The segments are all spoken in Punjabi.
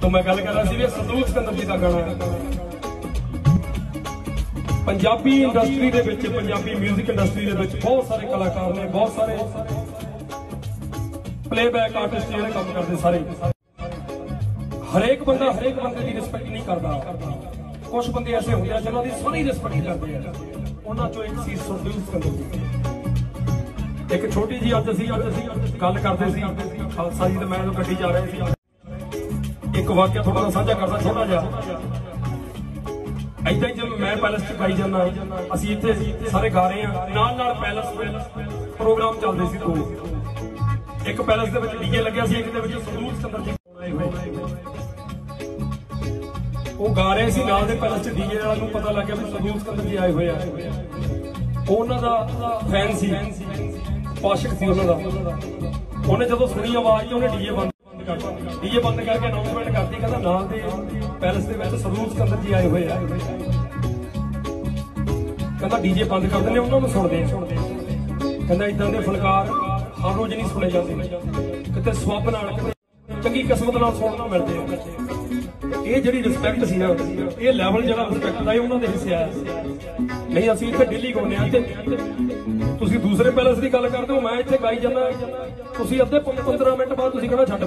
ਤਾਂ ਮੈਂ ਗੱਲ ਕਰ ਰਿਹਾ ਸੀ ਵੀ ਇਹ ਸੰਦੂਕ ਸਿਕੰਦਰ ਜੀ ਦਾ ਗਾਣਾ ਪੰਜਾਬੀ ਇੰਡਸਟਰੀ ਦੇ ਵਿੱਚ, ਪੰਜਾਬੀ 뮤직 ਇੰਡਸਟਰੀ ਦੇ ਵਿੱਚ ਬਹੁਤ ਸਾਰੇ ਕਲਾਕਾਰ ਨੇ, ਬਹੁਤ ਸਾਰੇ ਪਲੇਬੈਕ ਆਰਟਿਸਟ ਜਿਹੜੇ ਕੰਮ ਕਰਦੇ ਸਾਰੇ। ਹਰੇਕ ਬੰਦਾ ਹਰੇਕ ਬੰਦੇ ਦੀ ਰਿਸਪੈਕਟ ਨਹੀਂ ਕਰਦਾ। ਕੁਝ ਬੰਦੇ ਐਸੇ ਹੁੰਦੇ ਆ ਜਿਨ੍ਹਾਂ ਦੀ ਸਾਰੀ ਰਿਸਪੈਕਟ ਕਰਦੇ ਆ। ਉਹਨਾਂ ਚੋਂ ਇੱਕ ਸੀ ਸੰਦੂਕ ਸਿਕੰਦਰ ਇੱਕ ਛੋਟੀ ਜੀ ਅੱਜ ਅਸੀਂ ਅੱਜ ਅਸੀਂ ਗੱਲ ਕਰਦੇ ਸੀ, ਖਾਲਸਾ ਜੀ ਤੇ ਮੈਂ ਜੋ ਗੱਡੀ ਜਾ ਰਹੇ ਸੀ। ਇੱਕ ਵਾਕਿਆ ਤੁਹਾਡਾ ਨਾਲ ਸਾਂਝਾ ਕਰਦਾ ਛੋਟਾ ਜਿਹਾ ਐਦਾਂ ਜਦੋਂ ਮੈਂ ਪੈਲਸ ਚ ਗਾਈ ਜਾਂਦਾ, ਅਸੀਂ ਇੱਥੇ ਸਾਰੇ ਗਾ ਰਹੇ ਆ ਨਾਲ ਨਾਲ ਪੈਲਸ ਪ੍ਰੋਗਰਾਮ ਚੱਲਦੇ ਸੀ ਦੋ। ਇੱਕ ਪੈਲਸ ਦੇ ਵਿੱਚ ਡੀਜੇ ਲੱਗਿਆ ਸੀ, ਇੱਕ ਦੇ ਵਿੱਚ ਸੰਦੂਕ ਸਿਕੰਦਰ ਜੀ ਆਏ ਹੋਏ। ਉਹ ਗਾ ਰਹੇ ਸੀ, ਨਾਲ ਦੇ ਪੈਲਸ ਚ ਡੀਜੇ ਵਾਲਾ ਨੂੰ ਪਤਾ ਲੱਗਿਆ ਵੀ ਸੰਦੂਕ ਸਿਕੰਦਰ ਜੀ ਆਏ ਹੋਏ ਆ। ਉਹਨਾਂ ਦਾ ਫੈਨ ਸੀ। ਪਾਸ਼ਕ ਸੀ ਉਹਨਾਂ ਦਾ। ਉਹਨੇ ਜਦੋਂ ਸੁਣੀ ਆਵਾਜ਼ ਤੇ ਉਹਨੇ ਡੀਜੇ ਬੰਦ ਕਰਤਾ ਡੀਜੇ ਬੰਦ ਕਰਕੇ ਅਨਾਉਂਸਮੈਂਟ ਕਰਦੀ ਕਹਿੰਦਾ ਨਾਲ ਦੇ ਪੈਲਸ ਦੇ ਵਿੱਚ ਸਰੂਪ ਸਿਕੰਦਰ ਜੀ ਆਏ ਹੋਏ ਆ। ਕਹਿੰਦਾ ਡੀਜੇ ਬੰਦ ਕਰ ਦਿੰਦੇ, ਉਹਨਾਂ ਨੂੰ ਸੁਣਦੇ ਕਹਿੰਦਾ ਇਦਾਂ ਦੇ ਫਨਕਾਰ ਹਰ ਰੋਜ਼ ਨਹੀਂ ਸੁਣੇ ਜਾਂਦੇ। ਕਿਤੇ ਸਵੱਬ ਨਾਲ, ਕਿਤੇ ਚੰਗੀ ਕਿਸਮਤ ਨਾਲ ਸੁਣਨਾ ਮਿਲਦੇ ਆ। ਇਹ ਜਿਹੜੀ ਰਿਸਪੈਕਟ ਸੀ ਨਾ, ਇਹ ਲੈਵਲ ਜਿਹੜਾ ਰਿਸਪੈਕਟ ਦਾ ਇਹ ਉਹਨਾਂ ਦੇ ਹਿੱਸੇ ਆ। ਨਹੀਂ, ਅਸੀਂ ਇੱਥੇ ਦਿੱਲੀ ਗਾਉਂਦੇ ਆ ਤੇ ਤੁਸੀਂ ਦੂਸਰੇ ਪੈਲਸ ਦੀ ਗੱਲ ਕਰਦੇ ਹੋ, ਮੈਂ ਇੱਥੇ ਗਾਈ ਜਾਂਦਾ। ਤੁਸੀਂ ਅੱਧੇ 15 ਮਿੰਟ ਬਾਅਦ ਤੁਸੀਂ ਕਹਿੰਦਾ ਛੱਡ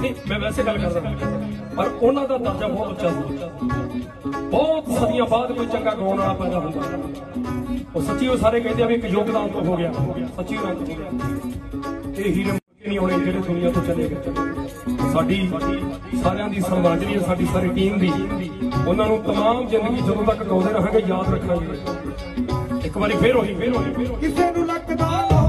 ਨਹੀਂ ਮੈਂ ਵੈਸੇ ਗੱਲ ਕਰਦਾ ਪਰ ਉਹਨਾਂ ਦਾ ਦਰਜਾ ਬਹੁਤ ਉੱਚਾ ਸੀ ਬਹੁਤ ਸਦੀਆਂ ਬਾਅਦ ਕੋਈ ਚੰਗਾ ਗਾਉਣ ਵਾਲਾ ਪੈਦਾ ਹੁੰਦਾ ਉਹ ਸੱਚੀ ਉਹ ਸਾਰੇ ਕਹਿੰਦੇ ਆ ਵੀ ਇੱਕ ਯੋਗਦਾਨ ਤੋਂ ਹੋ ਗਿਆ ਸੱਚੀ ਉਹਨਾਂ ਤੋਂ ਹੋ ਗਿਆ ਇਹ ਹੀਰੇ ਨਹੀਂ ਹੋਣੇ ਜਿਹੜੇ ਦੁਨੀਆ ਤੋਂ ਚਲੇ ਗਏ ਸਾਡੀ ਸਾਰਿਆਂ ਦੀ ਸਰਮਾਜਰੀ ਹੈ ਸਾਡੀ ਸਾਰੀ ਟੀਮ ਦੀ ਉਹਨਾਂ ਨੂੰ तमाम ਜ਼ਿੰਦਗੀ ਜਦੋਂ ਤੱਕ ਗਾਉਂਦੇ ਰਹਾਂਗੇ ਯਾਦ ਰੱਖਾਂਗੇ ਇੱਕ ਵਾਰੀ ਫੇਰ ਹੋਈ ਫੇਰ ਹੋਈ ਫੇਰ ਹੋਈ ਕਿਸੇ ਨੂੰ ਲੱਗਦਾ